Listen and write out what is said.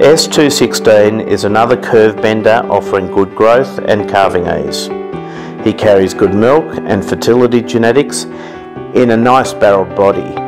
S216 is another curve bender offering good growth and calving ease. He carries good milk and fertility genetics in a nice barreled body